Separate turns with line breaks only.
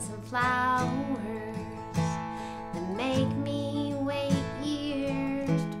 some flowers that make me wait years